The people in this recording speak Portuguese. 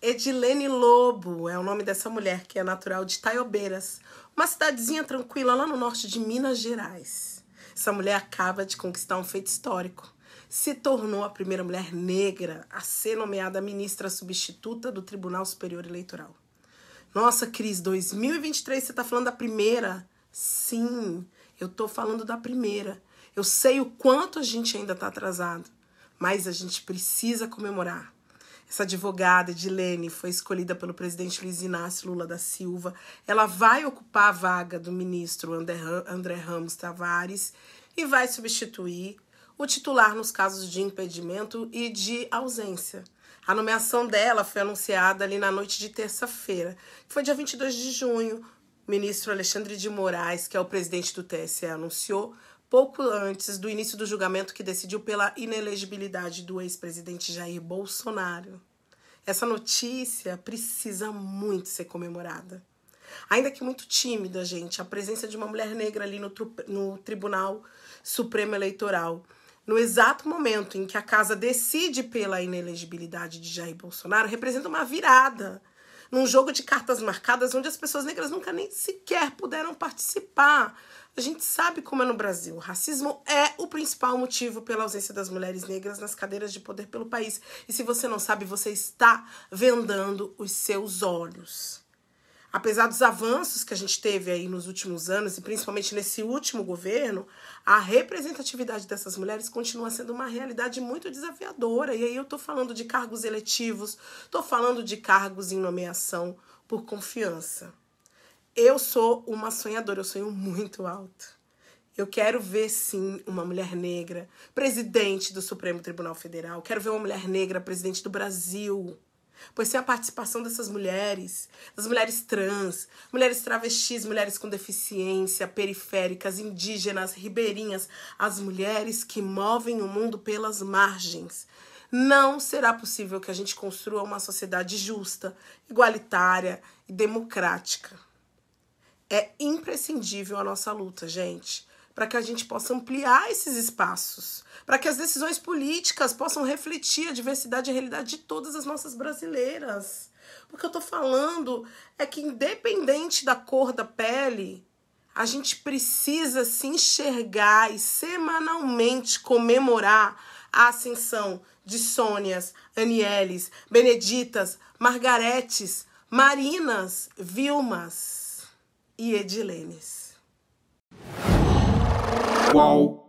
Edilene Lobo é o nome dessa mulher que é natural de Taiobeiras, uma cidadezinha tranquila lá no norte de Minas Gerais. Essa mulher acaba de conquistar um feito histórico. Se tornou a primeira mulher negra a ser nomeada ministra substituta do Tribunal Superior Eleitoral. Nossa, Cris, 2023 você está falando da primeira? Sim, eu estou falando da primeira. Eu sei o quanto a gente ainda está atrasado, mas a gente precisa comemorar. Essa advogada, Edilene, foi escolhida pelo presidente Luiz Inácio Lula da Silva. Ela vai ocupar a vaga do ministro André Ramos Tavares e vai substituir o titular nos casos de impedimento e de ausência. A nomeação dela foi anunciada ali na noite de terça-feira, que foi dia 22 de junho. O ministro Alexandre de Moraes, que é o presidente do TSE, anunciou pouco antes do início do julgamento que decidiu pela inelegibilidade do ex-presidente Jair Bolsonaro. Essa notícia precisa muito ser comemorada. Ainda que muito tímida, gente, a presença de uma mulher negra ali no, no Tribunal Supremo Eleitoral, no exato momento em que a casa decide pela inelegibilidade de Jair Bolsonaro, representa uma virada num jogo de cartas marcadas onde as pessoas negras nunca nem sequer puderam participar a gente sabe como é no Brasil. O racismo é o principal motivo pela ausência das mulheres negras nas cadeiras de poder pelo país. E se você não sabe, você está vendando os seus olhos. Apesar dos avanços que a gente teve aí nos últimos anos, e principalmente nesse último governo, a representatividade dessas mulheres continua sendo uma realidade muito desafiadora. E aí eu estou falando de cargos eletivos, estou falando de cargos em nomeação por confiança. Eu sou uma sonhadora, eu sonho muito alto. Eu quero ver, sim, uma mulher negra presidente do Supremo Tribunal Federal. Quero ver uma mulher negra presidente do Brasil. Pois sem a participação dessas mulheres, das mulheres trans, mulheres travestis, mulheres com deficiência, periféricas, indígenas, ribeirinhas, as mulheres que movem o mundo pelas margens, não será possível que a gente construa uma sociedade justa, igualitária e democrática. É imprescindível a nossa luta, gente, para que a gente possa ampliar esses espaços, para que as decisões políticas possam refletir a diversidade e a realidade de todas as nossas brasileiras. O que eu tô falando é que, independente da cor da pele, a gente precisa se enxergar e semanalmente comemorar a ascensão de Sônias, Anieles, Beneditas, Margaretes, Marinas, Vilmas e Edilenes. Whoa.